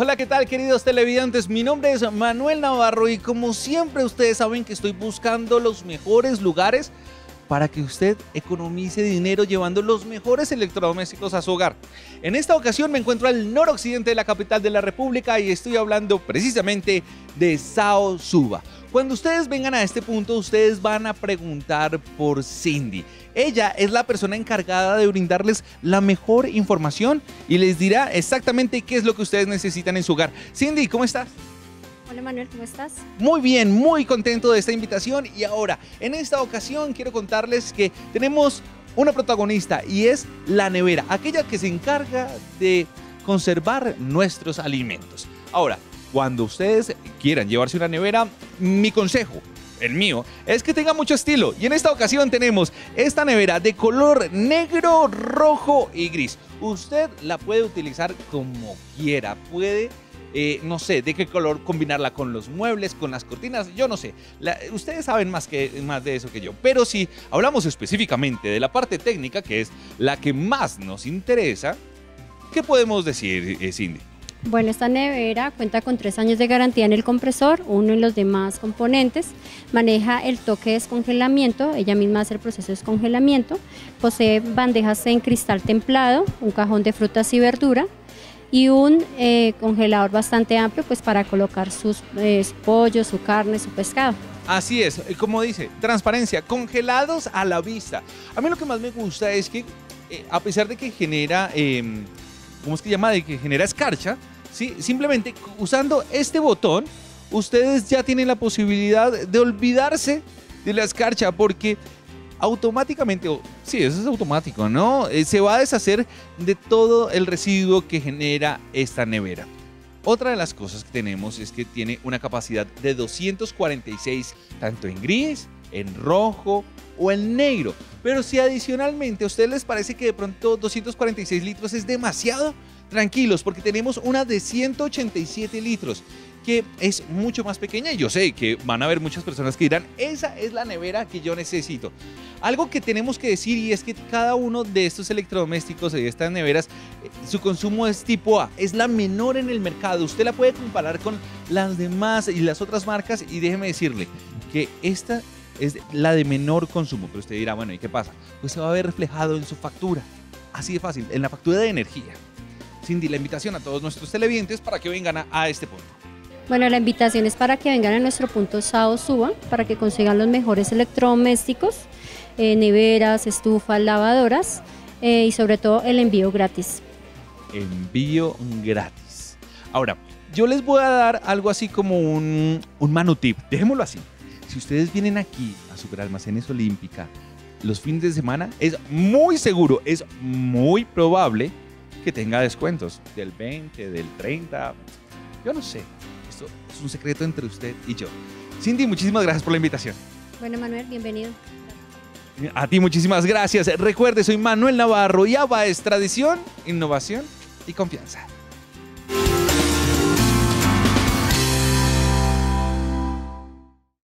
Hola, ¿qué tal queridos televidentes? Mi nombre es Manuel Navarro y como siempre ustedes saben que estoy buscando los mejores lugares para que usted economice dinero llevando los mejores electrodomésticos a su hogar. En esta ocasión me encuentro al noroccidente de la capital de la República y estoy hablando precisamente de Sao Suba. Cuando ustedes vengan a este punto, ustedes van a preguntar por Cindy. Ella es la persona encargada de brindarles la mejor información y les dirá exactamente qué es lo que ustedes necesitan en su hogar. Cindy, ¿cómo estás? Hola Manuel, ¿cómo estás? Muy bien, muy contento de esta invitación y ahora, en esta ocasión quiero contarles que tenemos una protagonista y es la nevera, aquella que se encarga de conservar nuestros alimentos. Ahora, cuando ustedes quieran llevarse una nevera, mi consejo, el mío, es que tenga mucho estilo. Y en esta ocasión tenemos esta nevera de color negro, rojo y gris. Usted la puede utilizar como quiera, puede eh, no sé de qué color combinarla con los muebles, con las cortinas, yo no sé. ustedes saben más, que, más de eso que yo. Pero si hablamos específicamente de la parte técnica, que es la que más nos interesa, ¿qué podemos decir, eh, Cindy? Bueno, esta nevera cuenta con tres años de garantía en el compresor, uno en los demás componentes, maneja el toque de descongelamiento, ella misma hace el proceso de descongelamiento, posee bandejas en cristal templado, un cajón de frutas y verdura, y un eh, congelador bastante amplio pues para colocar sus eh, pollos, su carne, su pescado. Así es, eh, como dice, transparencia, congelados a la vista. A mí lo que más me gusta es que a pesar de que genera, em, ¿cómo es que llama? De que genera escarcha, ¿sí? simplemente usando este botón, ustedes ya tienen la posibilidad de olvidarse de la escarcha porque automáticamente, sí, eso es automático, ¿no? Eh, se va a deshacer de todo el residuo que genera esta nevera. Otra de las cosas que tenemos es que tiene una capacidad de 246 tanto en gris, en rojo o en negro. Pero si adicionalmente a ustedes les parece que de pronto 246 litros es demasiado, tranquilos porque tenemos una de 187 litros es mucho más pequeña y yo sé que van a haber muchas personas que dirán, esa es la nevera que yo necesito. Algo que tenemos que decir y es que cada uno de estos electrodomésticos y de estas neveras, eh, su consumo es tipo A, es la menor en el mercado. Usted la puede comparar con las demás y las otras marcas y déjeme decirle que esta es la de menor consumo. Pero usted dirá, bueno, ¿y qué pasa? Pues se va a ver reflejado en su factura. Así de fácil, en la factura de energía. Cindy, la invitación a todos nuestros televidentes para que vengan a este punto. Bueno, la invitación es para que vengan a nuestro punto Sao Suba, para que consigan los mejores electrodomésticos, eh, neveras, estufas, lavadoras eh, y sobre todo el envío gratis. Envío gratis. Ahora, yo les voy a dar algo así como un, un manutip, dejémoslo así. Si ustedes vienen aquí a Superalmacenes Olímpica los fines de semana, es muy seguro, es muy probable que tenga descuentos del 20, del 30, yo no sé, es un secreto entre usted y yo. Cindy, muchísimas gracias por la invitación. Bueno, Manuel, bienvenido. A ti muchísimas gracias. Recuerde, soy Manuel Navarro y ABA es tradición, innovación y confianza.